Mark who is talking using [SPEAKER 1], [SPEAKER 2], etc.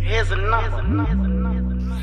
[SPEAKER 1] Here's a number. Here's a number.